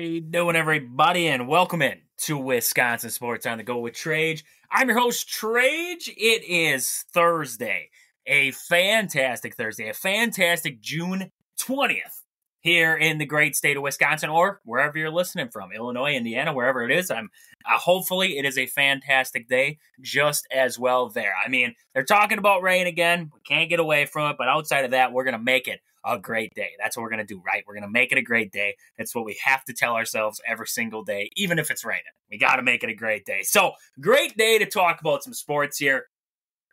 we doing, everybody? And welcome in to Wisconsin Sports on the Go with Trage. I'm your host, Trage. It is Thursday, a fantastic Thursday, a fantastic June 20th here in the great state of Wisconsin or wherever you're listening from, Illinois, Indiana, wherever it is. I'm uh, hopefully it is a fantastic day just as well there. I mean, they're talking about rain again. We can't get away from it, but outside of that, we're going to make it a great day. That's what we're going to do, right? We're going to make it a great day. That's what we have to tell ourselves every single day, even if it's raining. We got to make it a great day. So, great day to talk about some sports here.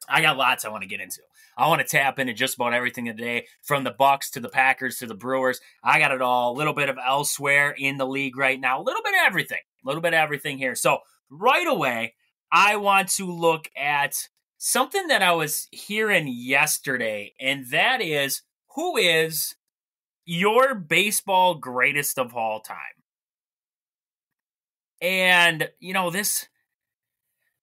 I got lots I want to get into. I want to tap into just about everything today, from the Bucks to the Packers to the Brewers. I got it all. A little bit of elsewhere in the league right now. A little bit of everything. A little bit of everything here. So right away, I want to look at something that I was hearing yesterday, and that is who is your baseball greatest of all time? And, you know, this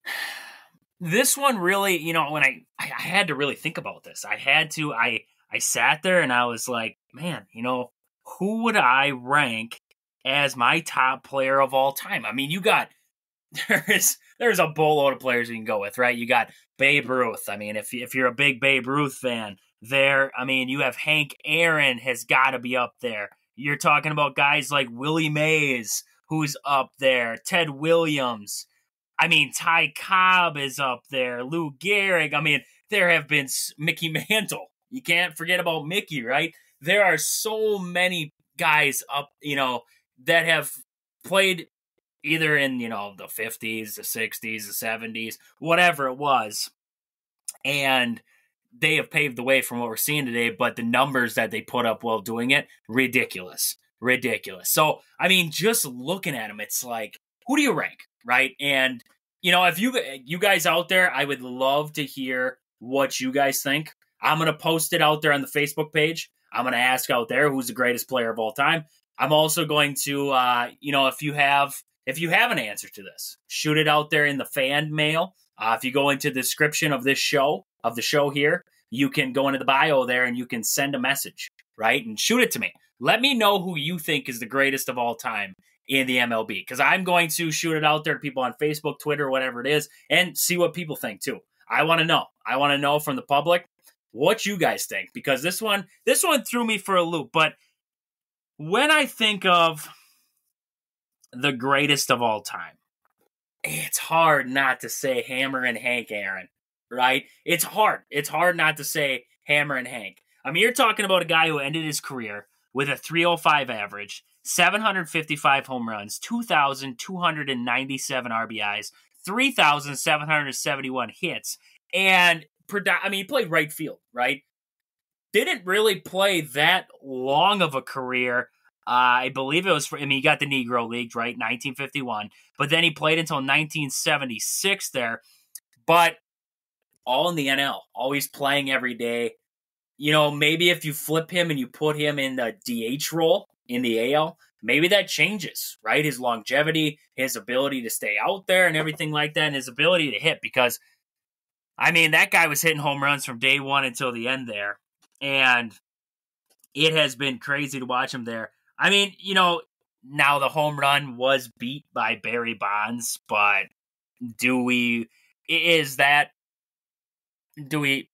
this one really, you know, when I, I had to really think about this. I had to I I sat there and I was like, man, you know, who would I rank as my top player of all time? I mean, you got there's there's a boatload of players you can go with, right? You got Babe Ruth. I mean, if if you're a big Babe Ruth fan, there, I mean, you have Hank Aaron has got to be up there. You're talking about guys like Willie Mays, who's up there, Ted Williams. I mean, Ty Cobb is up there, Lou Gehrig. I mean, there have been Mickey Mantle. You can't forget about Mickey, right? There are so many guys up, you know, that have played either in, you know, the 50s, the 60s, the 70s, whatever it was. And they have paved the way from what we're seeing today, but the numbers that they put up while doing it, ridiculous. Ridiculous. So, I mean, just looking at them, it's like, who do you rank? right? And you know, if you you guys out there, I would love to hear what you guys think. I'm gonna post it out there on the Facebook page. I'm gonna ask out there who's the greatest player of all time. I'm also going to, uh, you know, if you have if you have an answer to this, shoot it out there in the fan mail. Uh, if you go into the description of this show of the show here, you can go into the bio there and you can send a message, right, and shoot it to me. Let me know who you think is the greatest of all time in the MLB because I'm going to shoot it out there to people on Facebook, Twitter, whatever it is, and see what people think too. I want to know. I want to know from the public what you guys think because this one this one threw me for a loop. But when I think of the greatest of all time, it's hard not to say Hammerin' Hank Aaron, right? It's hard. It's hard not to say Hammerin' Hank. I mean, you're talking about a guy who ended his career with a 305 average, 755 home runs, 2,297 RBIs, 3,771 hits, and I mean, he played right field, right? Didn't really play that long of a career. Uh, I believe it was for, I mean, he got the Negro League, right? 1951. But then he played until 1976 there. But all in the NL, always playing every day. You know, maybe if you flip him and you put him in the DH role, in the AL, maybe that changes, right? His longevity, his ability to stay out there and everything like that, and his ability to hit. Because, I mean, that guy was hitting home runs from day one until the end there. And it has been crazy to watch him there. I mean, you know, now the home run was beat by Barry Bonds, but do we, is that, do we,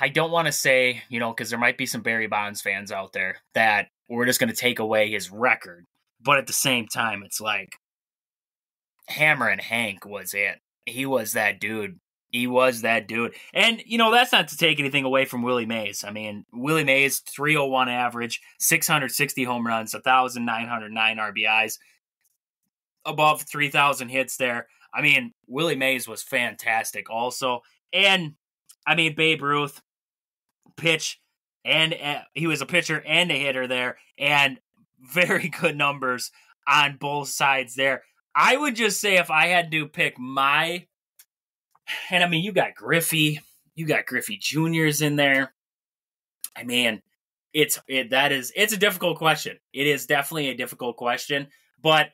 I don't want to say, you know, because there might be some Barry Bonds fans out there that we're just going to take away his record. But at the same time, it's like Hammerin' Hank was it. He was that dude. He was that dude. And, you know, that's not to take anything away from Willie Mays. I mean, Willie Mays, 301 average, 660 home runs, 1,909 RBIs, above 3,000 hits there. I mean, Willie Mays was fantastic also. And I mean, Babe Ruth, pitch, and uh, he was a pitcher and a hitter there, and very good numbers on both sides there. I would just say if I had to pick my, and I mean, you got Griffey, you got Griffey Juniors in there. I mean, it's it that is it's a difficult question. It is definitely a difficult question, but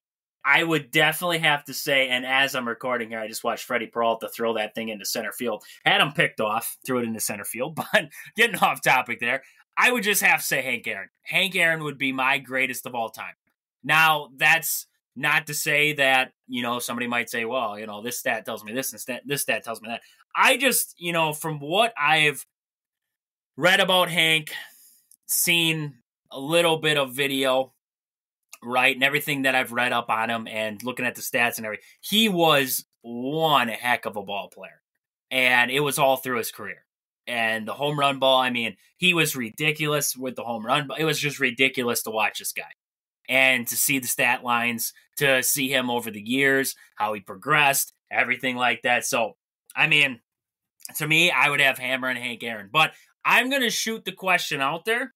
I would definitely have to say, and as I'm recording here, I just watched Freddie Peralta throw that thing into center field. Had him picked off, threw it into center field, but getting off topic there. I would just have to say Hank Aaron. Hank Aaron would be my greatest of all time. Now, that's not to say that, you know, somebody might say, well, you know, this stat tells me this and stat, this stat tells me that. I just, you know, from what I've read about Hank, seen a little bit of video, right, and everything that I've read up on him and looking at the stats and everything, he was one heck of a ball player. And it was all through his career. And the home run ball, I mean, he was ridiculous with the home run. It was just ridiculous to watch this guy and to see the stat lines, to see him over the years, how he progressed, everything like that. So, I mean, to me, I would have Hammerin' Hank Aaron. But I'm going to shoot the question out there,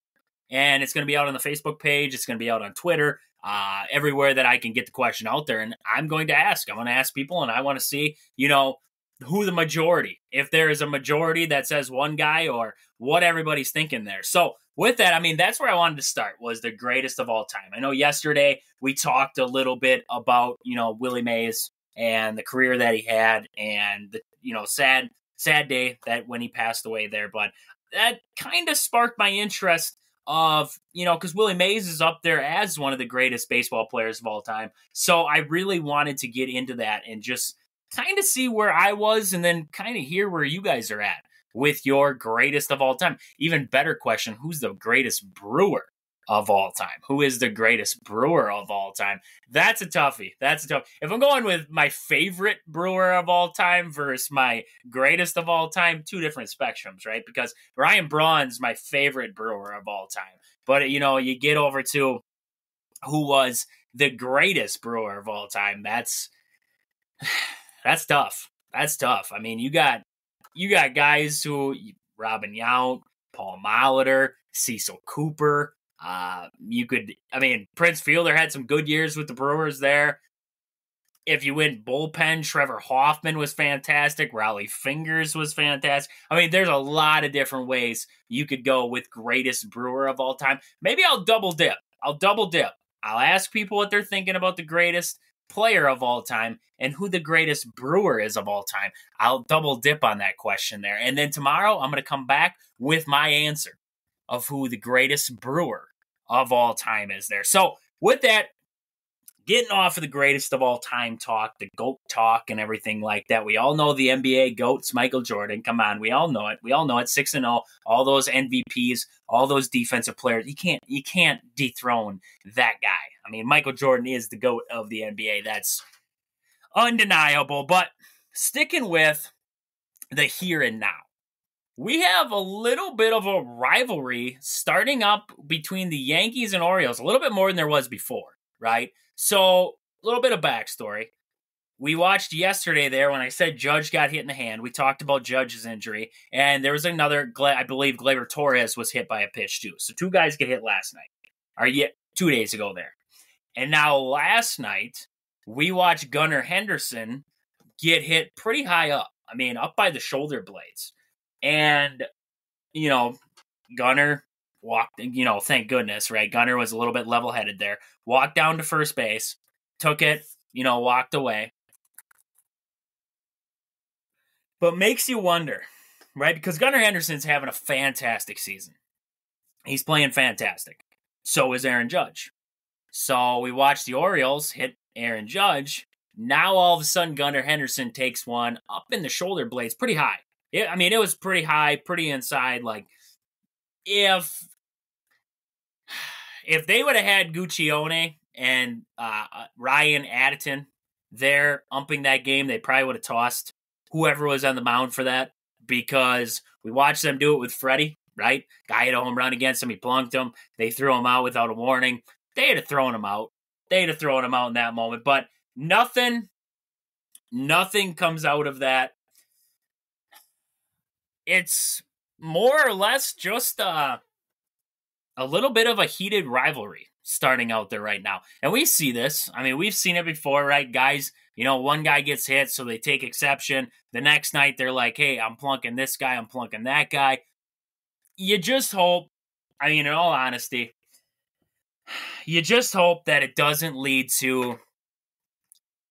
and it's going to be out on the Facebook page. It's going to be out on Twitter, uh, everywhere that I can get the question out there. And I'm going to ask. I'm going to ask people, and I want to see, you know, who the majority, if there is a majority that says one guy or what everybody's thinking there. So with that, I mean, that's where I wanted to start was the greatest of all time. I know yesterday we talked a little bit about, you know, Willie Mays and the career that he had and the, you know, sad, sad day that when he passed away there. But that kind of sparked my interest of, you know, because Willie Mays is up there as one of the greatest baseball players of all time. So I really wanted to get into that and just kind of see where I was and then kind of hear where you guys are at with your greatest of all time. Even better question who's the greatest brewer of all time? Who is the greatest brewer of all time? That's a toughie. That's a tough. If I'm going with my favorite brewer of all time versus my greatest of all time, two different spectrums, right? Because Ryan Braun's my favorite brewer of all time. But you know, you get over to who was the greatest brewer of all time. That's that's tough. That's tough. I mean, you got you got guys who Robin Yount, Paul Molitor, Cecil Cooper. Uh, you could, I mean, Prince Fielder had some good years with the Brewers there. If you went bullpen, Trevor Hoffman was fantastic. Rollie Fingers was fantastic. I mean, there's a lot of different ways you could go with greatest brewer of all time. Maybe I'll double dip. I'll double dip. I'll ask people what they're thinking about the greatest player of all time and who the greatest brewer is of all time. I'll double dip on that question there. And then tomorrow I'm going to come back with my answer of who the greatest brewer of all time is there. So, with that, getting off of the greatest of all time talk, the GOAT talk, and everything like that. We all know the NBA GOATs, Michael Jordan. Come on, we all know it. We all know it. Six and all, all those MVPs, all those defensive players. You can't, you can't dethrone that guy. I mean, Michael Jordan is the GOAT of the NBA. That's undeniable. But sticking with the here and now, we have a little bit of a rivalry starting up between the Yankees and Orioles, a little bit more than there was before, right? So, a little bit of backstory. We watched yesterday there when I said Judge got hit in the hand. We talked about Judge's injury, and there was another, I believe Gleyber Torres was hit by a pitch too. So, two guys get hit last night, or yet two days ago there. And now last night, we watched Gunnar Henderson get hit pretty high up. I mean, up by the shoulder blades. And, you know, Gunnar walked, you know, thank goodness, right? Gunnar was a little bit level headed there. Walked down to first base, took it, you know, walked away. But makes you wonder, right? Because Gunnar Henderson's having a fantastic season. He's playing fantastic. So is Aaron Judge. So we watched the Orioles hit Aaron Judge. Now all of a sudden, Gunnar Henderson takes one up in the shoulder blades, pretty high. It, I mean, it was pretty high, pretty inside. Like if if they would have had Guccione and uh, uh, Ryan Additon there umping that game, they probably would have tossed whoever was on the mound for that because we watched them do it with Freddie, right? Guy hit a home run against him, he plunked him, they threw him out without a warning. They'd have thrown him out. They'd have thrown him out in that moment, but nothing, nothing comes out of that. It's more or less just uh a little bit of a heated rivalry starting out there right now. And we see this. I mean, we've seen it before, right? Guys, you know, one guy gets hit, so they take exception. The next night, they're like, hey, I'm plunking this guy, I'm plunking that guy. You just hope, I mean, in all honesty, you just hope that it doesn't lead to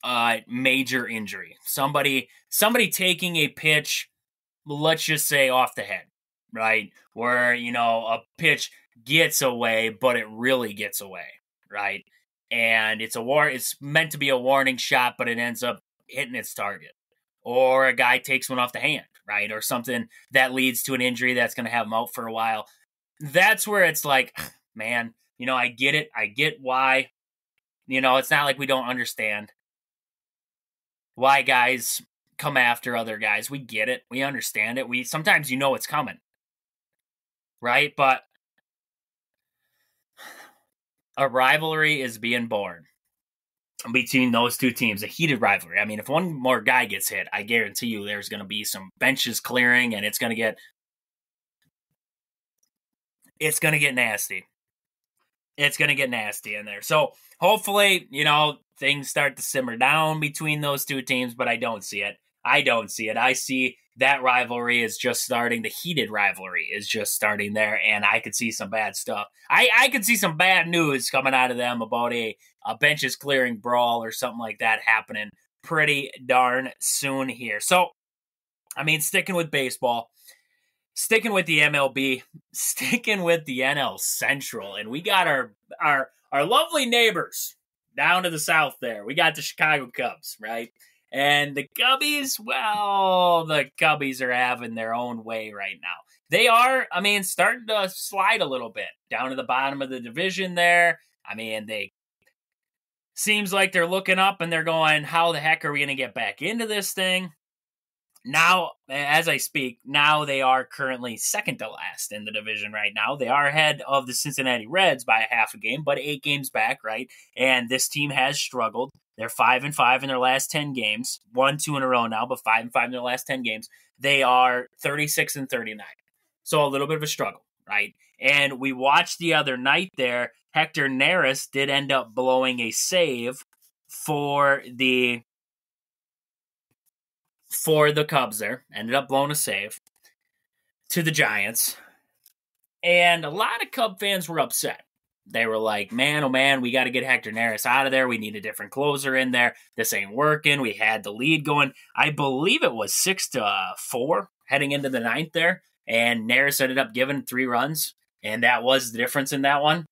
a major injury. Somebody, somebody taking a pitch, let's just say off the head, right? Where, you know, a pitch gets away, but it really gets away, right? and it's a war. It's meant to be a warning shot, but it ends up hitting its target, or a guy takes one off the hand, right, or something that leads to an injury that's going to have him out for a while. That's where it's like, man, you know, I get it. I get why. You know, it's not like we don't understand why guys come after other guys. We get it. We understand it. We sometimes you know it's coming. Right? But a rivalry is being born between those two teams, a heated rivalry. I mean, if one more guy gets hit, I guarantee you there's going to be some benches clearing and it's going to get it's going to get nasty. It's going to get nasty in there. So, hopefully, you know, things start to simmer down between those two teams, but I don't see it. I don't see it. I see that rivalry is just starting. The heated rivalry is just starting there, and I could see some bad stuff. I, I could see some bad news coming out of them about a, a benches clearing brawl or something like that happening pretty darn soon here. So, I mean, sticking with baseball, sticking with the MLB, sticking with the NL Central, and we got our our our lovely neighbors down to the south there. We got the Chicago Cubs, right? And the Cubbies, well, the Cubbies are having their own way right now. They are, I mean, starting to slide a little bit down to the bottom of the division there. I mean, they seems like they're looking up and they're going, how the heck are we going to get back into this thing? Now, as I speak, now they are currently second to last in the division right now. They are ahead of the Cincinnati Reds by a half a game, but eight games back, right? And this team has struggled. They're five and five in their last ten games, one two in a row now, but five and five in their last ten games. They are thirty six and thirty nine, so a little bit of a struggle, right? And we watched the other night there. Hector Neris did end up blowing a save for the for the Cubs there. Ended up blowing a save to the Giants. And a lot of Cub fans were upset they were like, man, oh man, we got to get Hector Neris out of there. We need a different closer in there. This ain't working. We had the lead going. I believe it was six to uh, four heading into the ninth there. And Neris ended up giving three runs. And that was the difference in that one.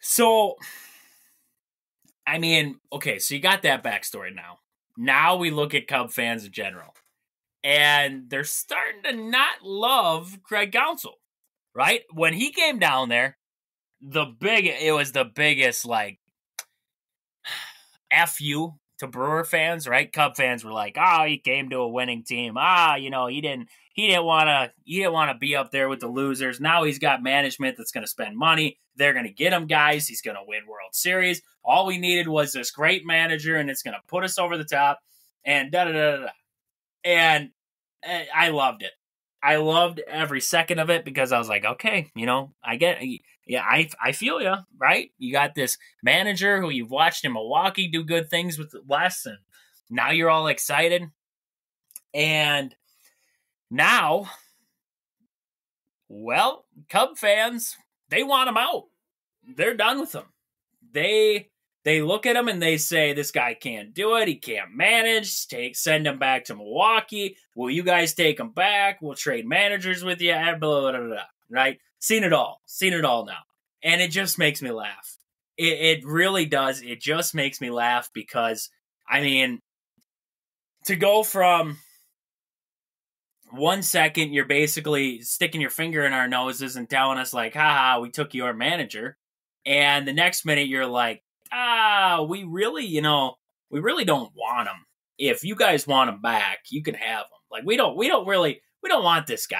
So, I mean, okay, so you got that backstory now. Now we look at Cub fans in general. And they're starting to not love Craig Counsell right? When he came down there, the big it was the biggest like F you to Brewer fans, right? Cub fans were like, "Oh, he came to a winning team. Ah, you know, he didn't he didn't want to he didn't want to be up there with the losers. Now he's got management that's going to spend money. They're going to get him guys. He's going to win World Series. All we needed was this great manager and it's going to put us over the top and da da da da." And eh, I loved it. I loved every second of it because I was like, okay, you know, I get, yeah, I I feel you, right? You got this manager who you've watched in Milwaukee do good things with less, and now you're all excited, and now, well, Cub fans they want him out. They're done with him. They they look at him and they say, "This guy can't do it. He can't manage. Take send him back to Milwaukee. Will you guys take him back? We'll trade managers with you." Blah, blah, blah, blah. Right? Seen it all. Seen it all now, and it just makes me laugh. It, it really does. It just makes me laugh because I mean, to go from one second you're basically sticking your finger in our noses and telling us like, "Haha, we took your manager," and the next minute you're like ah, we really, you know, we really don't want him. If you guys want him back, you can have him. Like we don't, we don't really, we don't want this guy.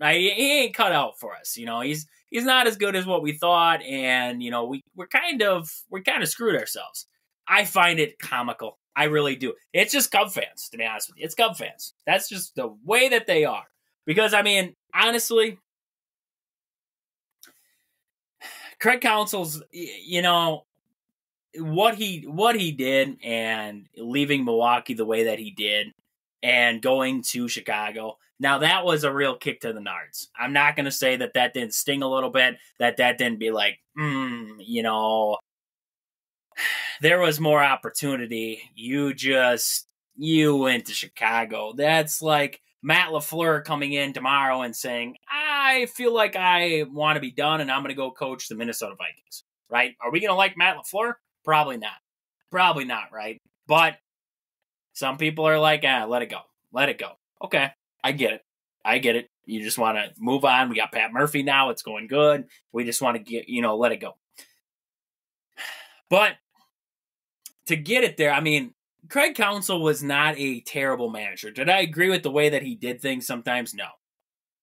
Right? He ain't cut out for us. You know, he's he's not as good as what we thought, and you know, we we're kind of we're kind of screwed ourselves. I find it comical. I really do. It's just Cub fans, to be honest with you. It's Cub fans. That's just the way that they are. Because I mean, honestly, Craig Counsell's, you know, what he what he did and leaving Milwaukee the way that he did and going to Chicago. Now that was a real kick to the nards. I'm not going to say that that didn't sting a little bit, that that didn't be like, mm, you know, there was more opportunity. You just you went to Chicago. That's like Matt LaFleur coming in tomorrow and saying, "Ah, I feel like I want to be done and I'm going to go coach the Minnesota Vikings, right? Are we going to like Matt LaFleur? Probably not. Probably not, right? But some people are like, ah, let it go. Let it go. Okay. I get it. I get it. You just want to move on. We got Pat Murphy now. It's going good. We just want to get, you know, let it go. But to get it there, I mean, Craig Counsell was not a terrible manager. Did I agree with the way that he did things sometimes? No.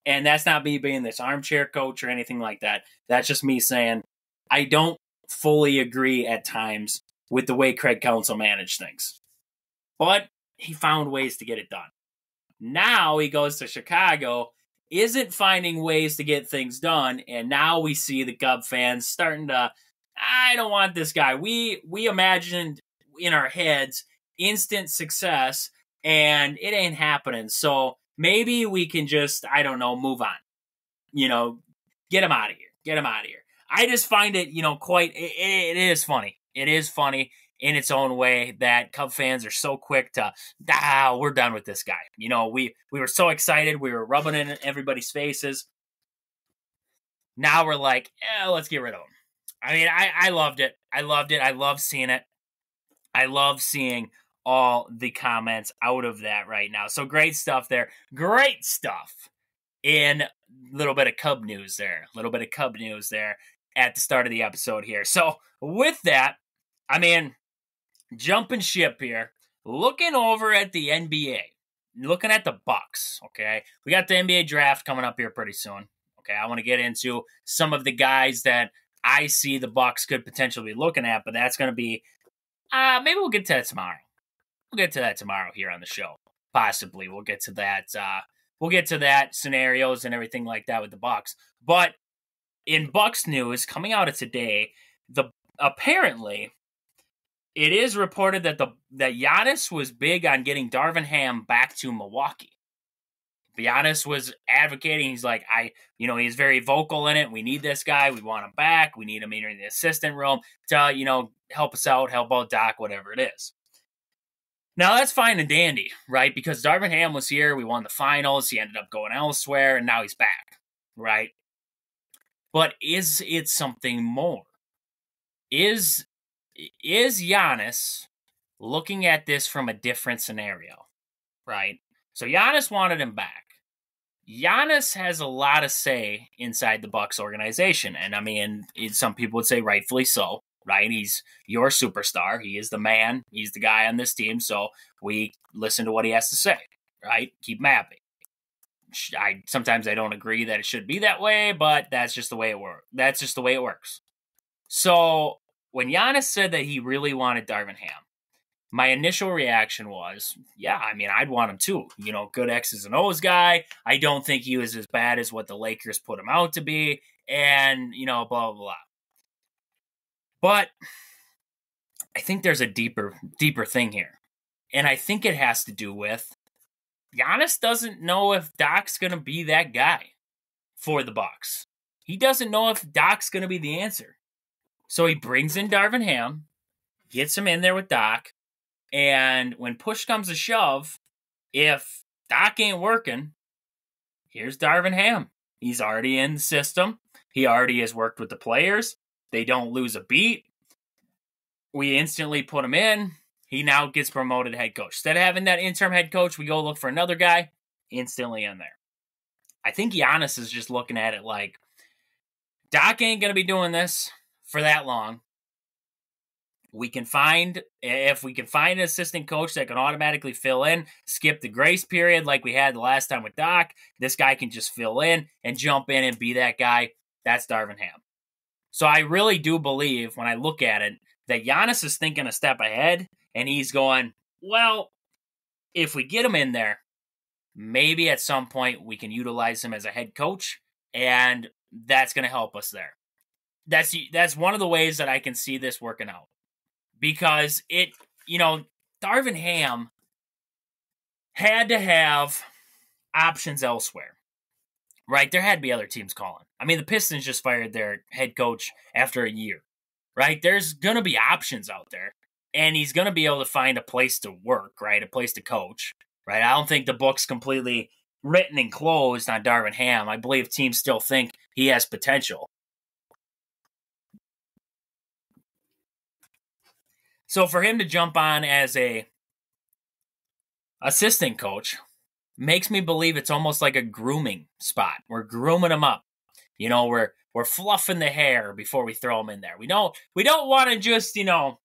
And that's not me being this armchair coach or anything like that. That's just me saying I don't fully agree at times with the way Craig Counsell managed things. But he found ways to get it done. Now he goes to Chicago, isn't finding ways to get things done, and now we see the Cub fans starting to I don't want this guy. We we imagined in our heads instant success and it ain't happening. So maybe we can just I don't know, move on. You know, get him out of here. Get him out of here. I just find it, you know, quite it, it is funny. It is funny in its own way that Cub fans are so quick to ah, we're done with this guy. You know, we we were so excited, we were rubbing it in everybody's faces. Now we're like, eh, let's get rid of him. I mean, I I loved it. I loved it. I love seeing it. I love seeing all the comments out of that right now. So great stuff there. Great stuff in a little bit of Cub news there. A little bit of Cub news there at the start of the episode here. So with that, I mean, jumping ship here, looking over at the NBA, looking at the Bucks. Okay, we got the NBA draft coming up here pretty soon. Okay, I want to get into some of the guys that I see the Bucks could potentially be looking at, but that's going to be uh, maybe we'll get to that tomorrow. We'll get to that tomorrow here on the show. Possibly we'll get to that. Uh, we'll get to that scenarios and everything like that with the Bucks. But in Bucks news coming out of today, the apparently it is reported that the that Giannis was big on getting Darvin Ham back to Milwaukee. Giannis was advocating. He's like, I, you know, he's very vocal in it. We need this guy. We want him back. We need him in the assistant room to, you know, help us out, help out Doc, whatever it is. Now that's fine and dandy, right? Because Darvin Ham was here. We won the finals. He ended up going elsewhere, and now he's back, right? But is it something more? Is is Giannis looking at this from a different scenario, right? So Giannis wanted him back. Giannis has a lot of say inside the Bucks organization, and I mean, some people would say rightfully so. Right? He's your superstar. He is the man. He's the guy on this team. So we listen to what he has to say. Right? Keep mapping. I sometimes I don't agree that it should be that way, but that's just the way it works. That's just the way it works. So when Giannis said that he really wanted Darvin Ham, my initial reaction was, yeah, I mean, I'd want him too. You know, good X's and O's guy. I don't think he was as bad as what the Lakers put him out to be, and you know, blah blah blah. But I think there's a deeper, deeper thing here, and I think it has to do with Giannis doesn't know if Doc's going to be that guy for the Bucks. He doesn't know if Doc's going to be the answer. So he brings in Darvin Ham, gets him in there with Doc, and when push comes to shove, if Doc ain't working, here's Darvin Ham. He's already in the system. He already has worked with the players. They don't lose a beat. We instantly put him in. He now gets promoted head coach. Instead of having that interim head coach, we go look for another guy, instantly in there. I think Giannis is just looking at it like Doc ain't going to be doing this for that long we can find if we can find an assistant coach that can automatically fill in, skip the grace period like we had the last time with Doc. This guy can just fill in and jump in and be that guy. That's Darvin Ham. So I really do believe when I look at it that Giannis is thinking a step ahead and he's going, well, if we get him in there, maybe at some point we can utilize him as a head coach and that's going to help us there. That's that's one of the ways that I can see this working out because it, you know, Darvin Ham had to have options elsewhere, right? There had to be other teams calling. I mean, the Pistons just fired their head coach after a year, right? There's going to be options out there, and he's going to be able to find a place to work, right? A place to coach, right? I don't think the book's completely written and closed on Darvin Ham. I believe teams still think he has potential. So for him to jump on as a assistant coach makes me believe it's almost like a grooming spot. We're grooming him up. You know, we're we're fluffing the hair before we throw him in there. We don't we don't want to just, you know,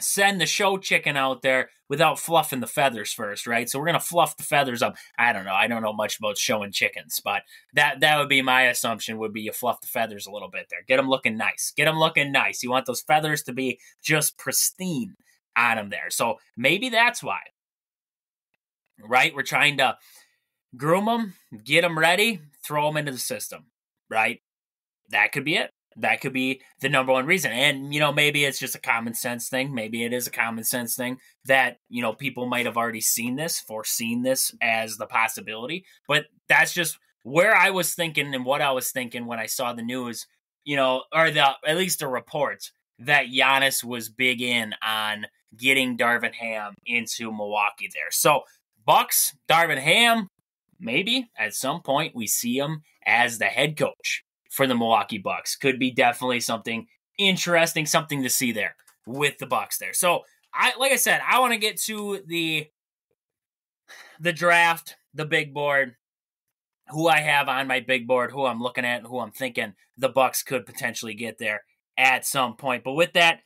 send the show chicken out there without fluffing the feathers first, right? So we're gonna fluff the feathers up. I don't know. I don't know much about showing chickens, but that that would be my assumption. Would be you fluff the feathers a little bit there, get them looking nice, get them looking nice. You want those feathers to be just pristine on them there. So maybe that's why, right? We're trying to groom them, get them ready, throw them into the system, right? That could be it that could be the number one reason. And, you know, maybe it's just a common sense thing. Maybe it is a common sense thing that, you know, people might have already seen this, foreseen this as the possibility. But that's just where I was thinking and what I was thinking when I saw the news, you know, or the at least the reports that Giannis was big in on getting Darvin Ham into Milwaukee there. So Bucks, Darvin Ham, maybe at some point we see him as the head coach for the Milwaukee Bucks. Could be definitely something interesting, something to see there with the Bucks there. So I like I said, I want to get to the the draft, the big board, who I have on my big board, who I'm looking at, who I'm thinking the Bucks could potentially get there at some point. But with that,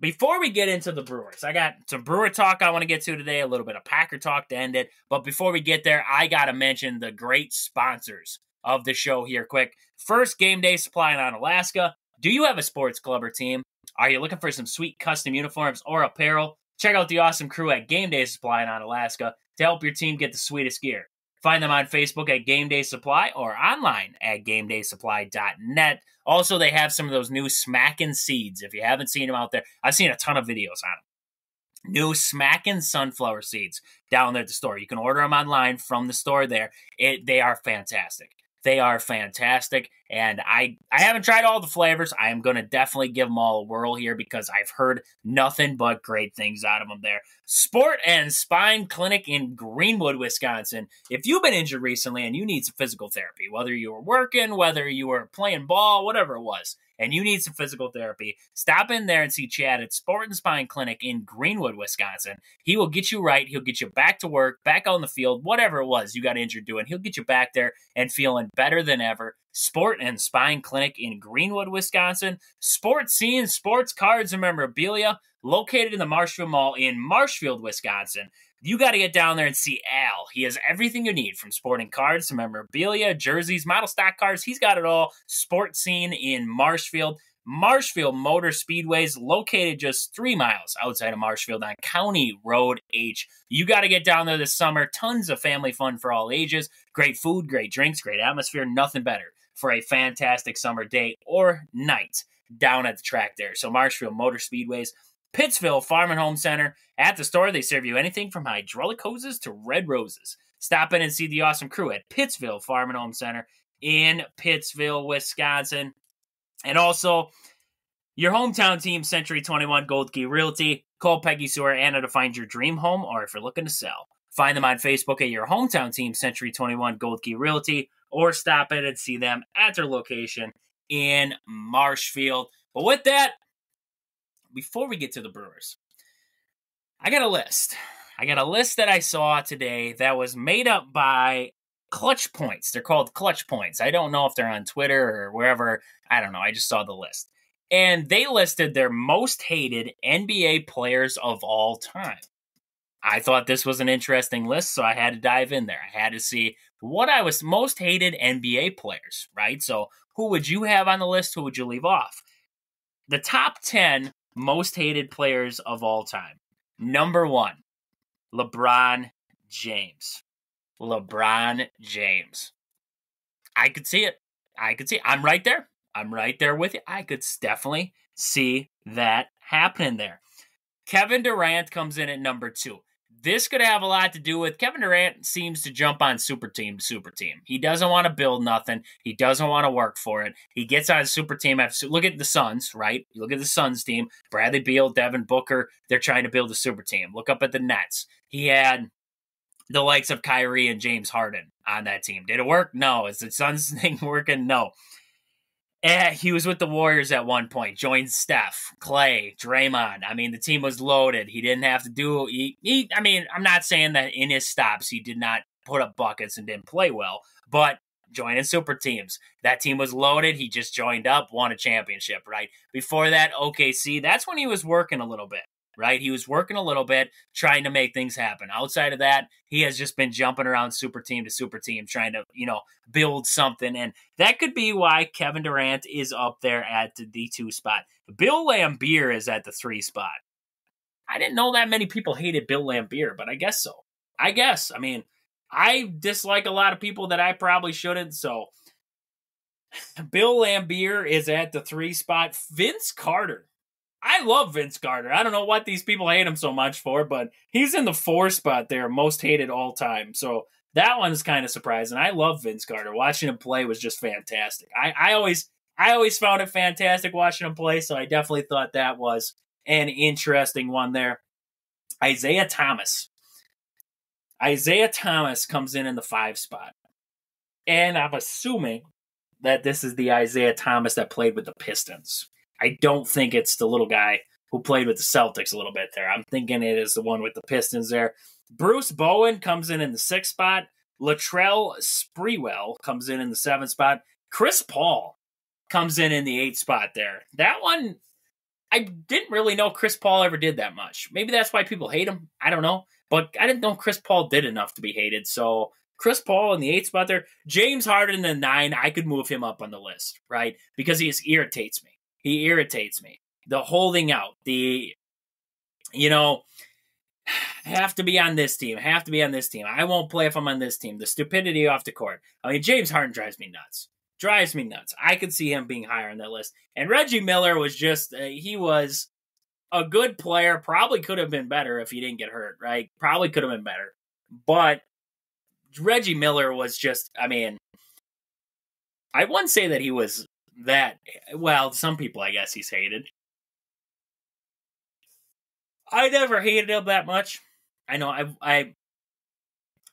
before we get into the Brewers, I got some Brewer talk I want to get to today, a little bit of Packer talk to end it. But before we get there, I got to mention the great sponsors of the show here quick. First, Game Day Supply on Alaska. Do you have a sports club or team? Are you looking for some sweet custom uniforms or apparel? Check out the awesome crew at Game Day Supply on Alaska to help your team get the sweetest gear. Find them on Facebook at Game Day Supply or online at GameDaySupply.net. Also, they have some of those new smacking seeds. If you haven't seen them out there, I've seen a ton of videos on them. New smacking sunflower seeds down there at the store. You can order them online from the store there. It, they are fantastic. They are fantastic, and I I haven't tried all the flavors. I am going to definitely give them all a whirl here because I've heard nothing but great things out of them. There, Sport and Spine Clinic in Greenwood, Wisconsin. If you've been injured recently and you need some physical therapy, whether you were working, whether you were playing ball, whatever it was, and you need some physical therapy, stop in there and see Chad at Sport and Spine Clinic in Greenwood, Wisconsin. He will get you right. He'll get you back to work, back on the field, whatever it was you got injured doing. He'll get you back there and feeling better than ever. Sport and Spine Clinic in Greenwood, Wisconsin. Sports scene, sports cards and memorabilia located in the Marshfield Mall in Marshfield, Wisconsin you got to get down there and see Al. He has everything you need from sporting cards to memorabilia, jerseys, model stock cars. He's got it all. Sports scene in Marshfield. Marshfield Motor Speedway is located just three miles outside of Marshfield on County Road H. You got to get down there this summer. Tons of family fun for all ages. Great food, great drinks, great atmosphere. Nothing better for a fantastic summer day or night down at the track there. So Marshfield Motor Speedways Pittsville Farm and Home Center. At the store, they serve you anything from hydraulic hoses to red roses. Stop in and see the awesome crew at Pittsville Farm and Home Center in Pittsville, Wisconsin. And also, your hometown team, Century 21 Gold Key Realty. Call Peggy or Anna to find your dream home or if you're looking to sell. Find them on Facebook at your hometown team, Century 21 Gold Key Realty, or stop in and see them at their location in Marshfield. But with that, before we get to the Brewers, I got a list. I got a list that I saw today that was made up by clutch points. They're called clutch points. I don't know if they're on Twitter or wherever. I don't know. I just saw the list. And they listed their most hated NBA players of all time. I thought this was an interesting list, so I had to dive in there. I had to see what I was most hated NBA players, right? So, who would you have on the list? Who would you leave off? The top 10 most hated players of all time. Number one, LeBron James. LeBron James. I could see it. I could see it. I'm right there. I'm right there with you. I could definitely see that happening there. Kevin Durant comes in at number two this could have a lot to do with Kevin Durant seems to jump on super team super team. He doesn't want to build nothing. He doesn't want to work for it. He gets on super team after look at the Suns, right? You look at the Suns team, Bradley Beal, Devin Booker, they're trying to build a super team. Look up at the Nets. He had the likes of Kyrie and James Harden on that team. Did it work? No. Is the Suns thing working? No. Eh, he was with the Warriors at one point, joined Steph, Clay, Draymond. I mean, the team was loaded. He didn't have to do. He, he, I mean, I'm not saying that in his stops he did not put up buckets and didn't play well, but joining super teams. That team was loaded. He just joined up, won a championship, right? Before that, OKC, that's when he was working a little bit right? He was working a little bit, trying to make things happen. Outside of that, he has just been jumping around super team to super team, trying to, you know, build something. And that could be why Kevin Durant is up there at the two spot. Bill Laimbeer is at the three spot. I didn't know that many people hated Bill Laimbeer, but I guess so. I guess. I mean, I dislike a lot of people that I probably shouldn't. So Bill Laimbeer is at the three spot. Vince Carter I love Vince Carter. I don't know what these people hate him so much for, but he's in the four spot there, most hated all time. So that one's kind of surprising. I love Vince Carter. Watching him play was just fantastic. I, I always I always found it fantastic watching him play, so I definitely thought that was an interesting one there. Isiah Thomas. Isiah Thomas comes in in the five spot. And I'm assuming that this is the Isiah Thomas that played with the Pistons. I don't think it's the little guy who played with the Celtics a little bit there. I'm thinking it is the one with the Pistons there. Bruce Bowen comes in in the sixth spot. Latrell Sprewell comes in in the seventh spot. Chris Paul comes in in the eighth spot there. That one, I didn't really know Chris Paul ever did that much. Maybe that's why people hate him. I don't know. But I didn't know Chris Paul did enough to be hated. So Chris Paul in the eighth spot there. James Harden in the nine, I could move him up on the list, right? Because he irritates me. He irritates me. The holding out, the, you know, have to be on this team, have to be on this team. I won't play if I'm on this team. The stupidity off the court. I mean, James Harden drives me nuts. Drives me nuts. I could see him being higher on that list. And Reggie Miller was just, uh, he was a good player. Probably could have been better if he didn't get hurt, right? Probably could have been better. But Reggie Miller was just, I mean, I wouldn't say that he was that eh, well, some people I guess he's hated. I never hated him that much. I know I I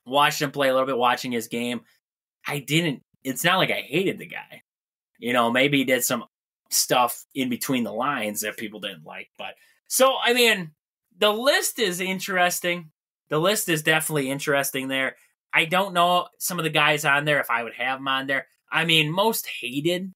watched him play a little bit, watching his game. I didn't. It's not like I hated the guy. You know, maybe he did some stuff in between the lines that people didn't like. But so I mean, the list is interesting. The list is definitely interesting there. I don't know some of the guys on there if I would have them on there. I mean, most hated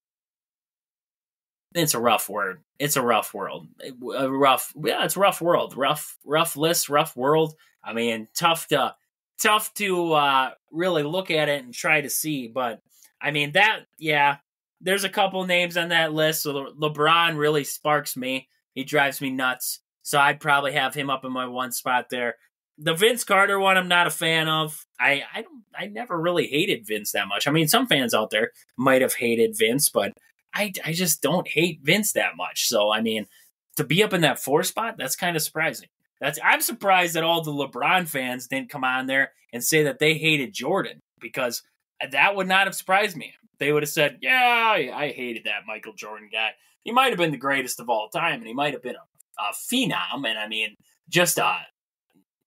it's a rough word. It's a rough world. A rough, yeah, it's a rough world. Rough, rough list, rough world. I mean, tough to, tough to uh, really look at it and try to see. But I mean, that, yeah, there's a couple names on that list. So Le- LeBron really sparks me. He drives me nuts. So I'd probably have him up in my one spot there. The Vince Carter one, I'm not a fan of. I, I don't, I never really hated Vince that much. I mean, some fans out there might have hated Vince, but I, I just don't hate Vince that much. So, I mean, to be up in that four spot, that's kind of surprising. That's I'm surprised that all the LeBron fans didn't come on there and say that they hated Jordan because that would not have surprised me. They would have said, "Yeah, I hated that Michael Jordan guy. He might have been the greatest of all time, and he might have been a, a phenom, and I mean, just a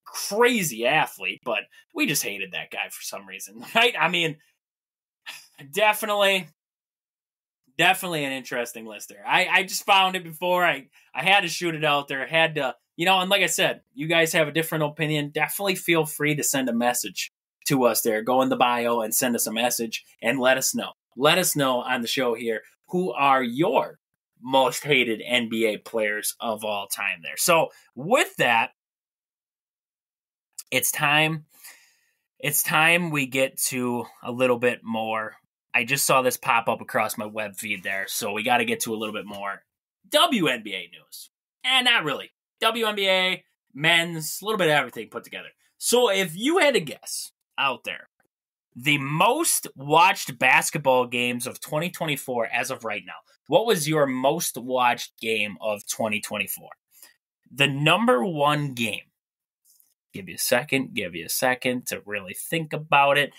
crazy athlete. But we just hated that guy for some reason, right? I mean, definitely definitely an interesting list there. I, I just found it before. I, I had to shoot it out there. I had to, you know, and like I said, you guys have a different opinion. Definitely feel free to send a message to us there. Go in the bio and send us a message and let us know. Let us know on the show here who are your most hated NBA players of all time there. So with that, it's time. It's time we get to a little bit more I just saw this pop up across my web feed there, so we got to get to a little bit more WNBA news. And eh, not really. WNBA, men's, a little bit of everything put together. So if you had to guess out there, the most watched basketball games of 2024 as of right now, what was your most watched game of 2024? The number one game. Give you a second, give you a second to really think about it.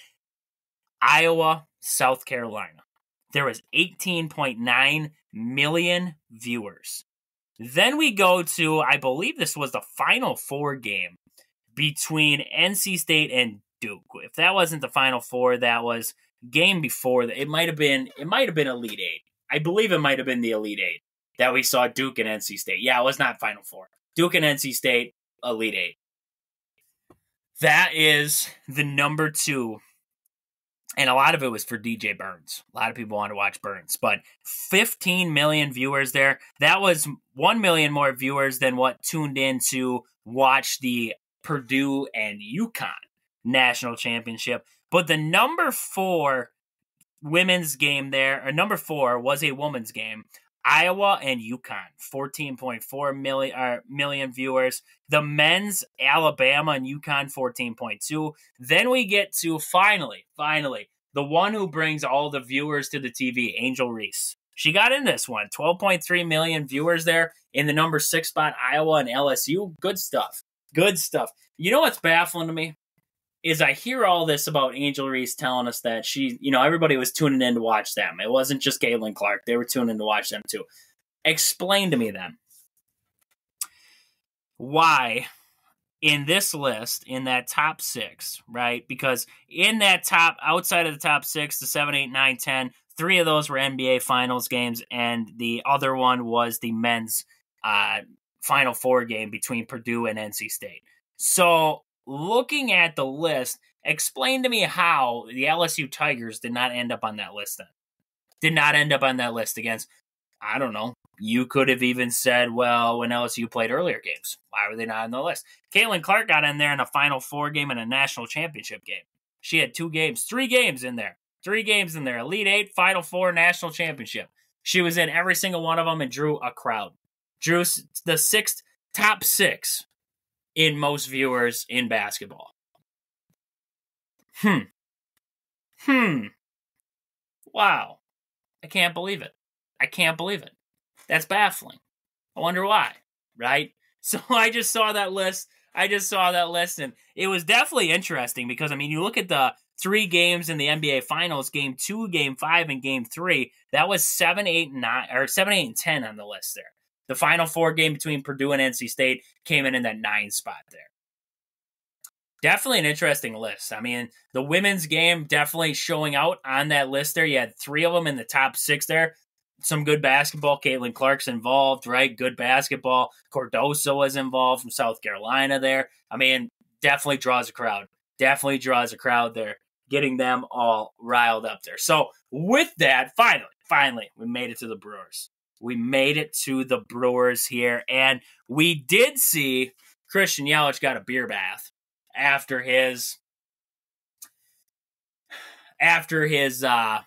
Iowa South Carolina. There was 18.9 million viewers. Then we go to, I believe this was the final four game between NC State and Duke. If that wasn't the Final Four, that was game before that. It might have been. It might have been Elite Eight. I believe it might have been the Elite Eight that we saw Duke and NC State. Yeah, it was not Final Four. Duke and NC State Elite Eight. That is the number two. And a lot of it was for DJ Burns. A lot of people wanted to watch Burns, but 15 million viewers there. That was 1 million more viewers than what tuned in to watch the Purdue and UConn national championship. But the number four women's game there, or number four, was a women's game. Iowa and UConn, 14.4 million, uh, million viewers. The men's Alabama and UConn, 14.2. Then we get to finally, finally, the one who brings all the viewers to the TV, Angel Reese. She got in this one, 12.3 million viewers there in the number six spot, Iowa and LSU. Good stuff. Good stuff. You know what's baffling to me? Is I hear all this about Angel Reese telling us that she, you know, everybody was tuning in to watch them. It wasn't just Caitlin Clark. They were tuning in to watch them too. Explain to me then why in this list, in that top six, right? Because in that top, outside of the top six, the seven, eight, nine, ten, three of those were NBA Finals games, and the other one was the men's uh, Final Four game between Purdue and NC State. So, looking at the list, explain to me how the LSU Tigers did not end up on that list then. Did not end up on that list against, I don't know. You could have even said, well, when LSU played earlier games, why were they not on the list? Caitlin Clark got in there in a Final Four game and a national championship game. She had two games, three games in there. Three games in there. Elite Eight, Final Four, National Championship. She was in every single one of them and drew a crowd. Drew the sixth, top six in most viewers in basketball. Hmm. Hmm. Wow. I can't believe it. I can't believe it. That's baffling. I wonder why, right? So I just saw that list. I just saw that list and it was definitely interesting because I mean, you look at the three games in the NBA Finals, game two, game five, and game three. That was seven, eight, nine, or seven, eight, and ten on the list there. The final four game between Purdue and NC State came in in that nine spot there. Definitely an interesting list. I mean, the women's game definitely showing out on that list there. You had three of them in the top six there. Some good basketball. Caitlin Clark's involved, right? Good basketball. Cardoso was involved from South Carolina there. I mean, definitely draws a crowd. Definitely draws a crowd there getting them all riled up there. So, with that, finally, finally, we made it to the Brewers. We made it to the Brewers here, and we did see Christian Yelich got a beer bath after his after his uh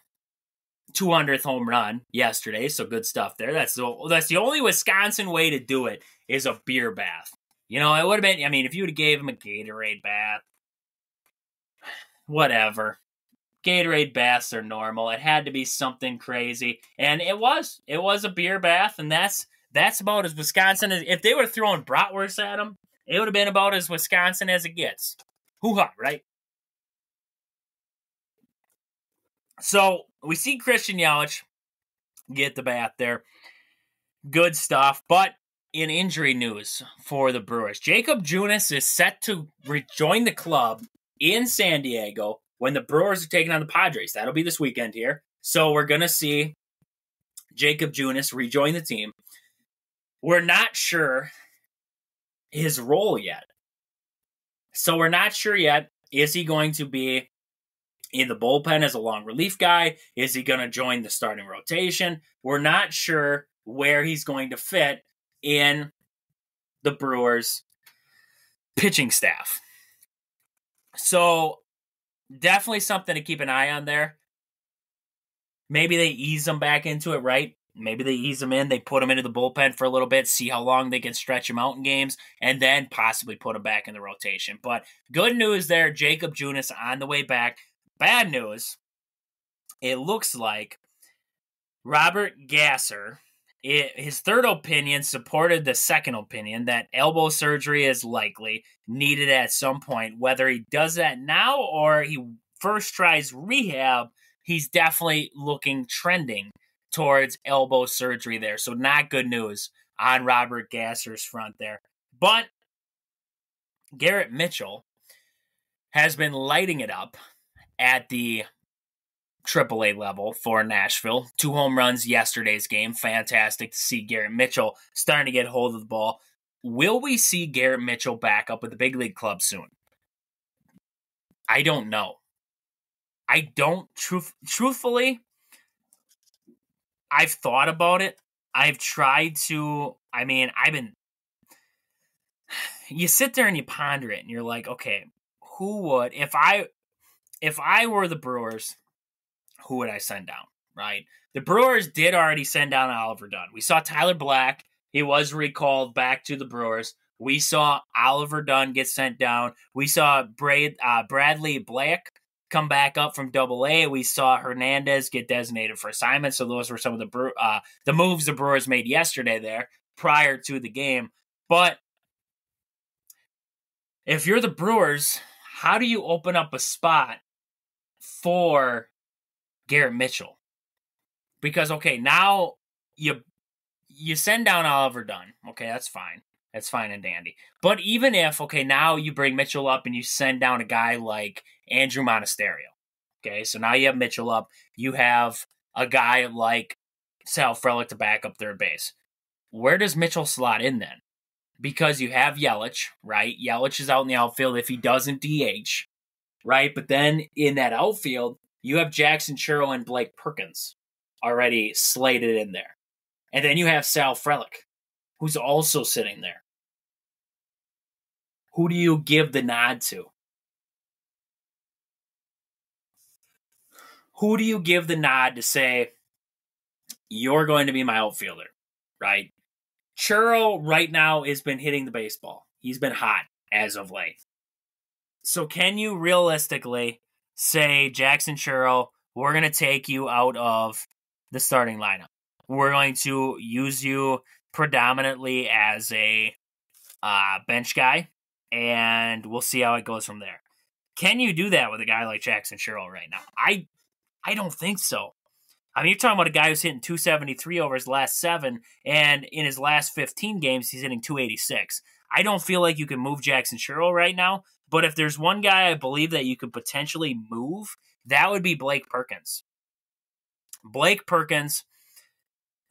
200th home run yesterday. So good stuff there. That's the that's the only Wisconsin way to do it is a beer bath. You know, it would have been. I mean, if you would have gave him a Gatorade bath, whatever. Gatorade baths are normal. It had to be something crazy, and it was. It was a beer bath, and that's that's about as Wisconsin as. If they were throwing bratwurst at him, it would have been about as Wisconsin as it gets. Hoo ha, right? So we see Christian Yelich get the bath there. Good stuff, but in injury news for the Brewers, Jakob Junis is set to rejoin the club in San Diego when the Brewers are taking on the Padres. That'll be this weekend here. So we're going to see Jakob Junis rejoin the team. We're not sure his role yet. So we're not sure yet. Is he going to be in the bullpen as a long relief guy? Is he going to join the starting rotation? We're not sure where he's going to fit in the Brewers pitching staff. So definitely something to keep an eye on there. Maybe they ease them back into it, right? Maybe they ease them in, they put them into the bullpen for a little bit, see how long they can stretch them out in games, and then possibly put them back in the rotation. But good news there, Jakob Junis on the way back. Bad news, it looks like Robert Gasser it, his third opinion supported the second opinion that elbow surgery is likely needed at some point. Whether he does that now or he first tries rehab, he's definitely looking trending towards elbow surgery there. So, not good news on Robert Gasser's front there. But Garrett Mitchell has been lighting it up at the AAA level for Nashville. Two home runs yesterday's game. Fantastic to see Garrett Mitchell starting to get hold of the ball. Will we see Garrett Mitchell back up with the big league club soon? I don't know. I don't truth truthfully I've thought about it. I've tried to I mean, I've been you sit there and you ponder it and you're like, okay, who would if I if I were the Brewers, who would I send down? Right? The Brewers did already send down Oliver Dunn. We saw Tyler Black. He was recalled back to the Brewers. We saw Oliver Dunn get sent down. We saw Brad, uh, Bradley Black come back up from Double A. We saw Hernandez get designated for assignment. So those were some of the Brew, uh, the moves the Brewers made yesterday there prior to the game. But if you're the Brewers, how do you open up a spot for Garrett Mitchell? Because okay, now you you send down Oliver Dunn. Okay, that's fine. That's fine and dandy. But even if okay, now you bring Mitchell up and you send down a guy like Andruw Monasterio. Okay, so now you have Mitchell up. You have a guy like Sal Frelick to back up third base. Where does Mitchell slot in then? Because you have Yelich, right? Yelich is out in the outfield if he doesn't DH, right? But then in that outfield, you have Jackson Chourio and Blake Perkins already slated in there. And then you have Sal Frelick, who's also sitting there. Who do you give the nod to? Who do you give the nod to say, you're going to be my outfielder, right? Chourio right now has been hitting the baseball. He's been hot as of late. So can you realistically say, Jackson Chourio, we're going to take you out of the starting lineup? We're going to use you predominantly as a uh, bench guy, and we'll see how it goes from there. Can you do that with a guy like Jackson Chourio right now? I I don't think so. I mean, you're talking about a guy who's hitting 273 over his last seven, and in his last 15 games, he's hitting 286. I don't feel like you can move Jackson Chourio right now, but if there's one guy I believe that you could potentially move, that would be Blake Perkins. Blake Perkins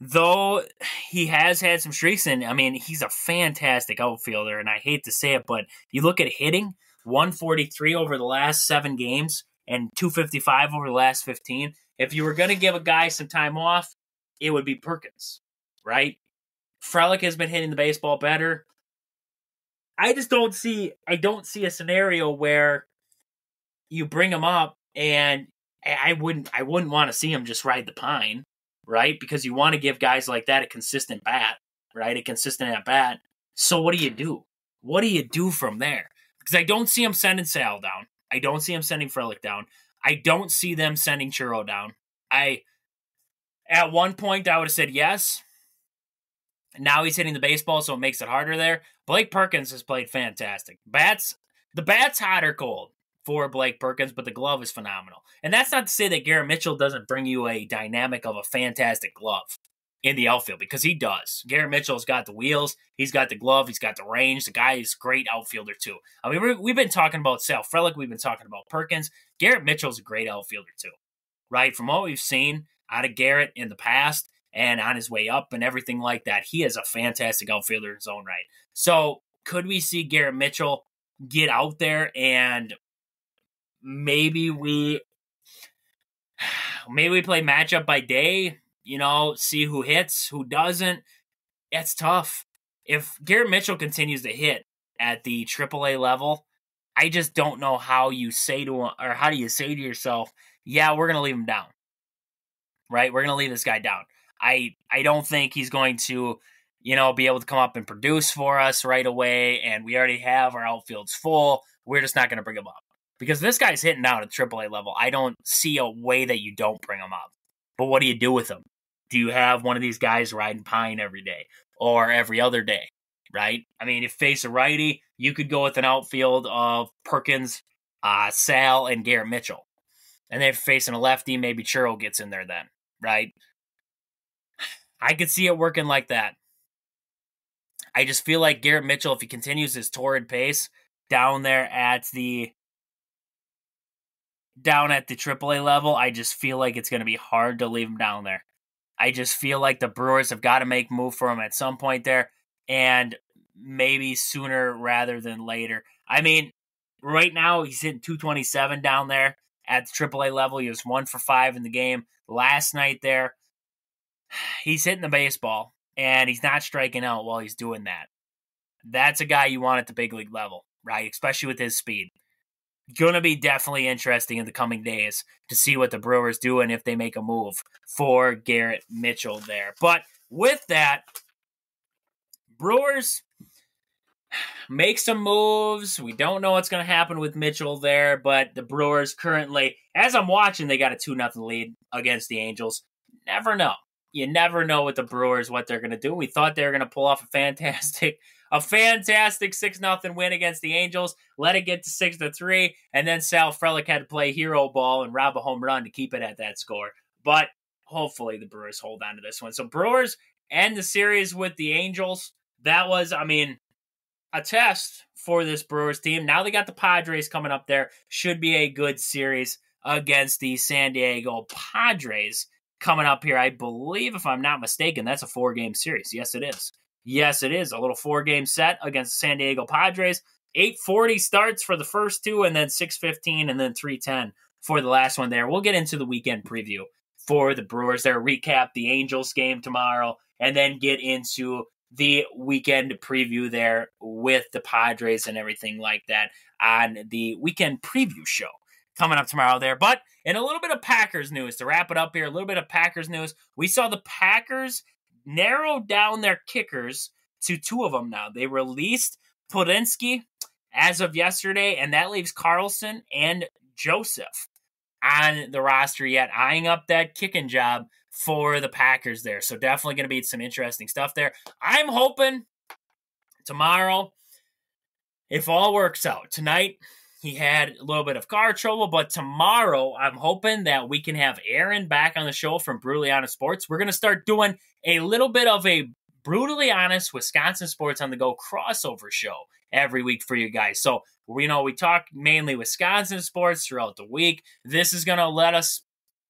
though he has had some streaks and I mean he's a fantastic outfielder and I hate to say it but you look at hitting 143 over the last 7 games and 255 over the last 15 if you were going to give a guy some time off it would be Perkins right? Frelick has been hitting the baseball better I just don't see I don't see a scenario where you bring him up and I wouldn't I wouldn't want to see him just ride the pine right? Because you want to give guys like that a consistent bat, right? A consistent at bat. So what do you do? What do you do from there? Because I don't see him sending Sal down. I don't see him sending Frelick down. I don't see them sending Chourio down. I at one point I would have said yes. Now he's hitting the baseball, so it makes it harder there. Blake Perkins has played fantastic. Bats the bat's hot or cold for Blake Perkins, but the glove is phenomenal. And that's not to say that Garrett Mitchell doesn't bring you a dynamic of a fantastic glove in the outfield because he does. Garrett Mitchell's got the wheels, he's got the glove, he's got the range. The guy is a great outfielder too. I mean, we've been talking about Sal Frelick, we've been talking about Perkins. Garrett Mitchell's a great outfielder too, right? From what we've seen out of Garrett in the past and on his way up and everything like that, he is a fantastic outfielder in his own right. So, could we see Garrett Mitchell get out there and maybe we maybe we play matchup by day, you know, see who hits, who doesn't. It's tough. If Garrett Mitchell continues to hit at the AAA level, I just don't know how you say to or how do you say to yourself, yeah, we're gonna leave him down. Right? We're gonna leave this guy down. I I don't think he's going to, you know, be able to come up and produce for us right away. And we already have our outfields full. We're just not gonna bring him up because this guy's hitting down at AAA level. I don't see a way that you don't bring him up. But what do you do with him? Do you have one of these guys riding pine every day or every other day? Right? I mean, if face a righty, you could go with an outfield of Perkins, uh, Sal, and Garrett Mitchell. And then facing a lefty, maybe Chourio gets in there then, right? I could see it working like that. I just feel like Garrett Mitchell, if he continues his torrid pace, down there at the down at the AAA level, I just feel like it's going to be hard to leave him down there. I just feel like the Brewers have got to make move for him at some point there, and maybe sooner rather than later. I mean, right now he's hitting 227 down there at the AAA level. He was one for five in the game last night. There, he's hitting the baseball and he's not striking out while he's doing that. That's a guy you want at the big league level, right? Especially with his speed going to be definitely interesting in the coming days to see what the Brewers do and if they make a move for Garrett Mitchell there. But with that, Brewers make some moves. We don't know what's going to happen with Mitchell there, but the Brewers currently, as I'm watching, they got a 2 0 lead against the Angels. Never know. You never know with the Brewers what they're going to do. We thought they were going to pull off a fantastic a fantastic 6 nothing win against the Angels, let it get to 6 to 3, and then Sal Frelick had to play hero ball and rob a home run to keep it at that score. But hopefully the Brewers hold on to this one. So Brewers end the series with the Angels. That was, I mean, a test for this Brewers team. Now they got the Padres coming up there. Should be a good series against the San Diego Padres coming up here. I believe, if I'm not mistaken, that's a four game series. Yes, it is. Yes, it is a little four game set against the San Diego Padres. 840 starts for the first two, and then 615 and then 310 for the last one there. We'll get into the weekend preview for the Brewers there, recap the Angels game tomorrow, and then get into the weekend preview there with the Padres and everything like that on the weekend preview show coming up tomorrow there. But in a little bit of Packers news to wrap it up here, a little bit of Packers news. We saw the Packers narrow down their kickers to two of them now. They released Podlesny as of yesterday, and that leaves Carlson and Joseph on the roster yet, eyeing up that kicking job for the Packers there. So definitely going to be some interesting stuff there. I'm hoping tomorrow, if all works out, tonight he had a little bit of car trouble, but tomorrow I'm hoping that we can have Aaron back on the show from Brutally Honest Sports. We're going to start doing a little bit of a brutally honest Wisconsin Sports on the Go crossover show every week for you guys. So, you know, we talk mainly Wisconsin sports throughout the week. This is going to let us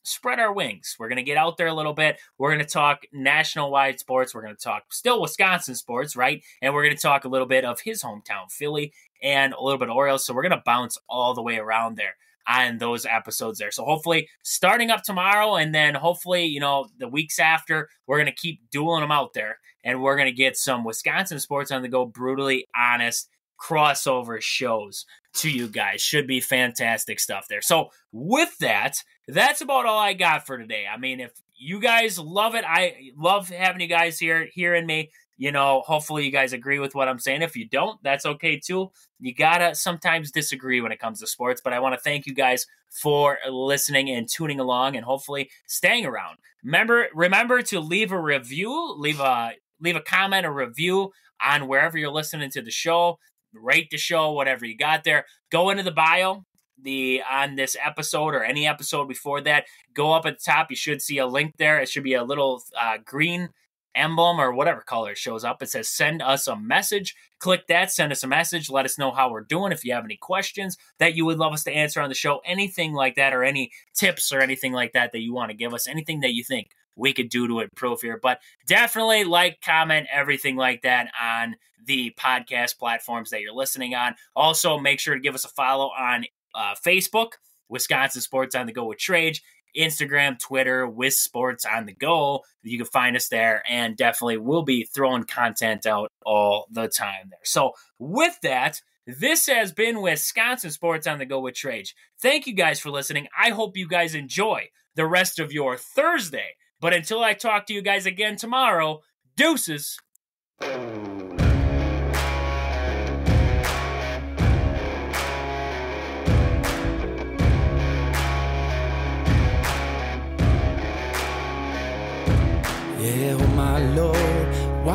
spread our wings. We're going to get out there a little bit. We're going to talk national wide sports. We're going to talk still Wisconsin sports, right? And we're going to talk a little bit of his hometown, Philly, and a little bit of Orioles. So we're going to bounce all the way around there on those episodes there. So hopefully starting up tomorrow and then hopefully, you know, the weeks after, we're going to keep dueling them out there and we're going to get some Wisconsin sports on the go brutally honest crossover shows to you guys. Should be fantastic stuff there. So, with that, that's about all I got for today. I mean, if you guys love it, I love having you guys here hearing me you know, hopefully you guys agree with what I'm saying. If you don't, that's okay too. You gotta sometimes disagree when it comes to sports, but I want to thank you guys for listening and tuning along and hopefully staying around. Remember, remember to leave a review, leave a leave a comment, a review on wherever you're listening to the show. Rate the show, whatever you got there. Go into the bio, the on this episode or any episode before that, go up at the top. You should see a link there. It should be a little uh, green emblem or whatever color shows up. It says send us a message. Click that, send us a message. Let us know how we're doing. If you have any questions that you would love us to answer on the show, anything like that, or any tips or anything like that that you want to give us, anything that you think we could do to improve here. But definitely like, comment, everything like that on the podcast platforms that you're listening on. Also, make sure to give us a follow on uh, Facebook, Wisconsin Sports on the Go with Trage. Instagram, Twitter, with Sports on the Go. You can find us there, and definitely we'll be throwing content out all the time there. So, with that, this has been Wisconsin Sports on the Go with Trage. Thank you guys for listening. I hope you guys enjoy the rest of your Thursday. But until I talk to you guys again tomorrow, deuces.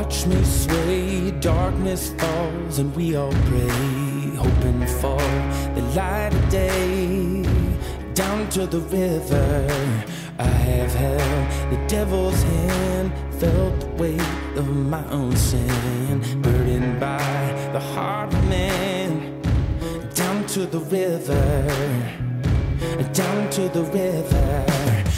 Watch me sway. Darkness falls and we all pray, hoping for the light of day. Down to the river, I have held the devil's hand, felt the weight of my own sin, burdened by the heart of man. Down to the river, down to the river.